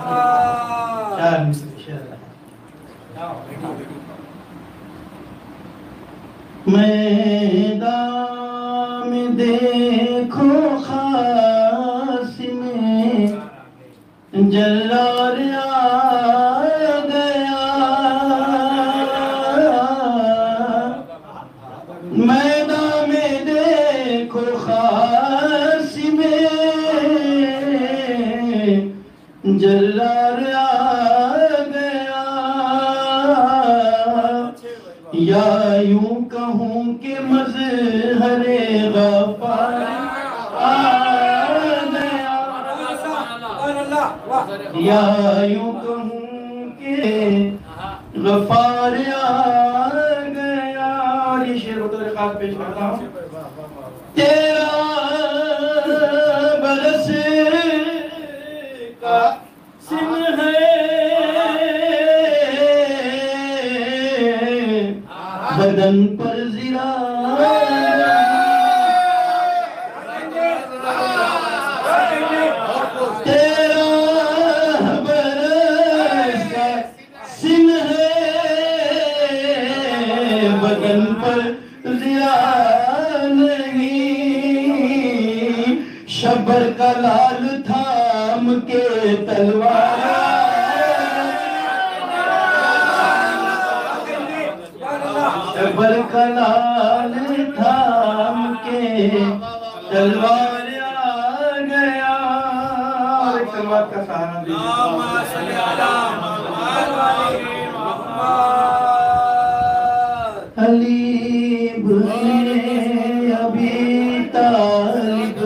啊。the Father. برقلال تھام کے تلوار آ گیا۔ اور ایک تلوار کا سہارا دیجیے حلیب نے ابھی طالب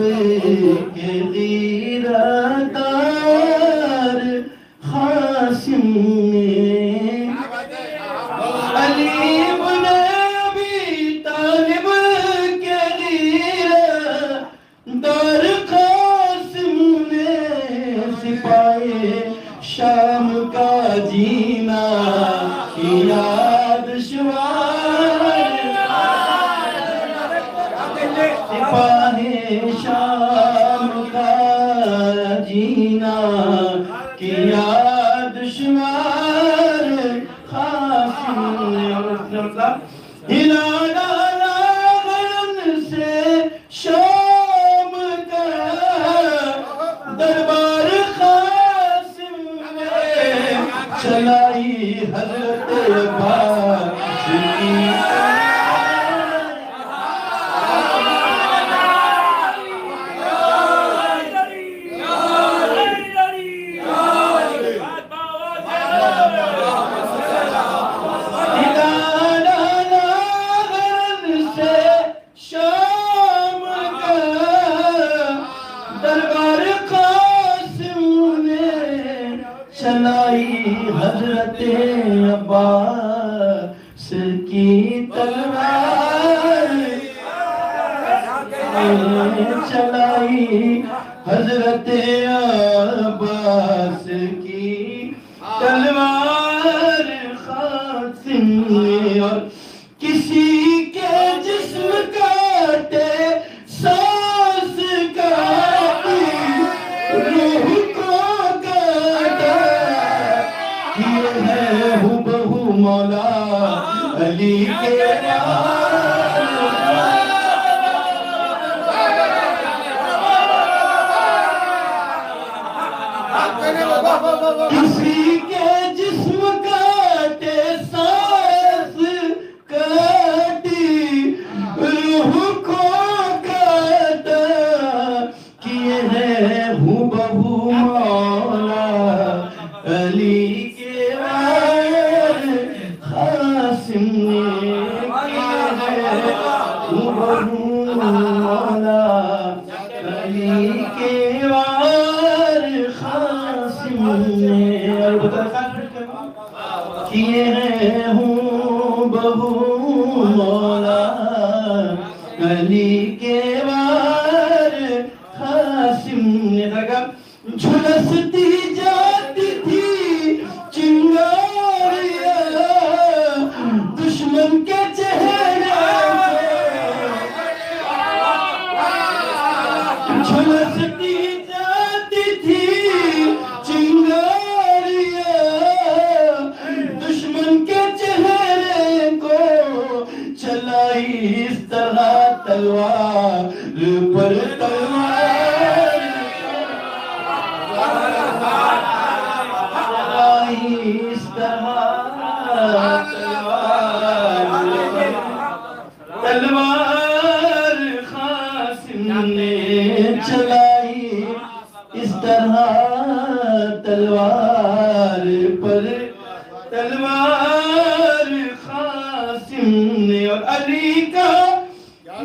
دربار قاسم چلا عباس کی تلوار خاتم اور کسی کے جسم کاتے سانس کاتی روح کو کاتا یہ ہے ہو بہو مولا علی کے نام Assim علی کے چلائی اس طرح تلوار پر۔ تلوار قاسم نے اور علی کا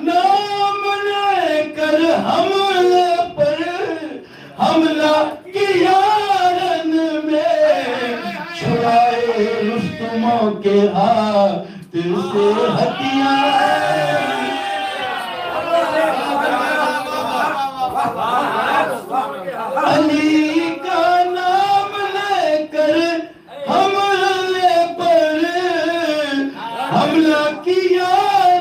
نام لے کر حملے پر حملہ کیا رن میں۔ چھڑائے رستموں کے ہاتھ سے ہتھیار علی کا نام لے کر حملے پر حملہ کیا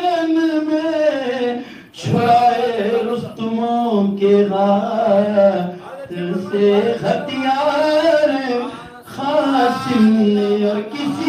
رن میں چھڑائے رستموں کے ہاتھ سے ہتھیار خاسم نے اور کسی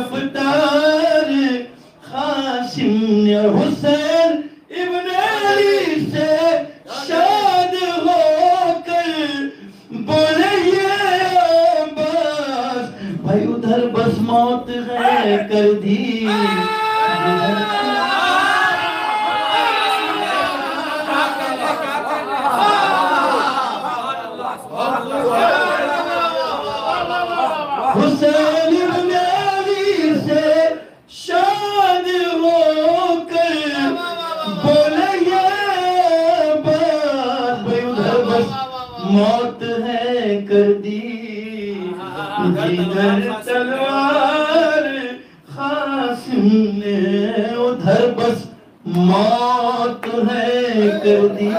رفتار خاصم نے حسین ابن علی سے شاد ہو کر بولے، یہ عباس، بھائی ادھر بس موت ہے، کر دی۔ موت ہے کر دی۔ جدھر تلوار خاسم نے ادھر بس موت ہے کر دی۔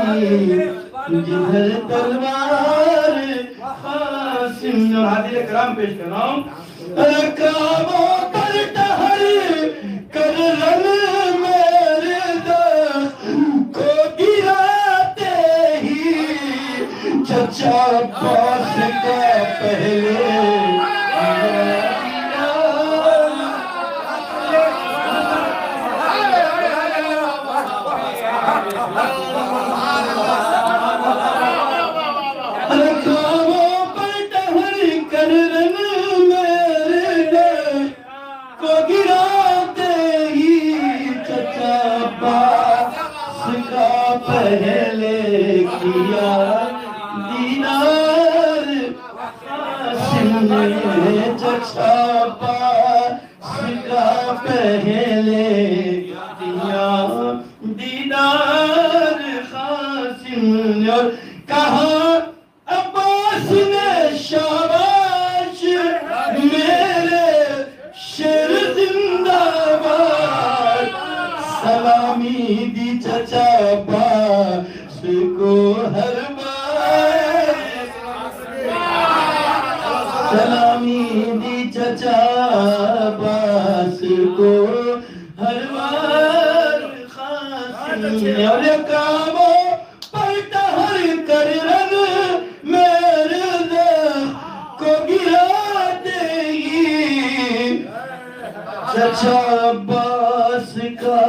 جدھر تلوار خاسم نے۔ حاضر کرام پیش کر رہا ہوں۔ رکابوں پہلے کیا دیدار قاسم نے اور کہا عباس نے شاباش میرے شیر زندہ باد سلامی دی چچا باس کو ہر بار سلامی دی باس کو۔ ہر بار خاصی اور کاموں پر ٹہر کر رن میرے دل کو گراتے ہی چچا عباس کا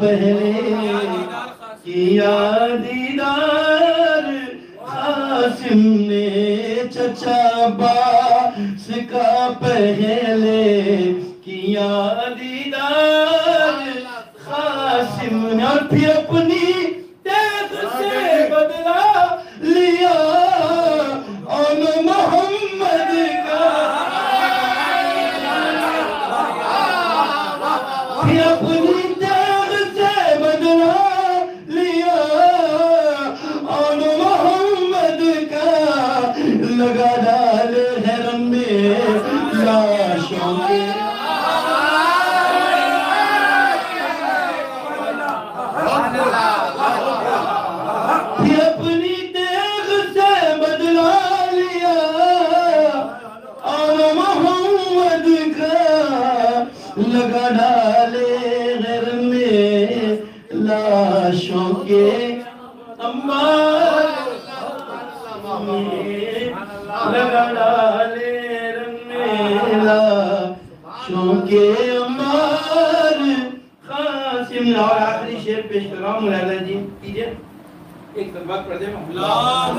پہلے کیا دیدار قاسم نے چباس کا پہلے کیا دیدار؟ خاسم نے اور پھر اپنی کیونکہ عمر قاسم اور آخری شیر پیش کر رہا ہوں مولانا جی کیجیے۔ ایک سبق پڑھ دیں۔ اللہ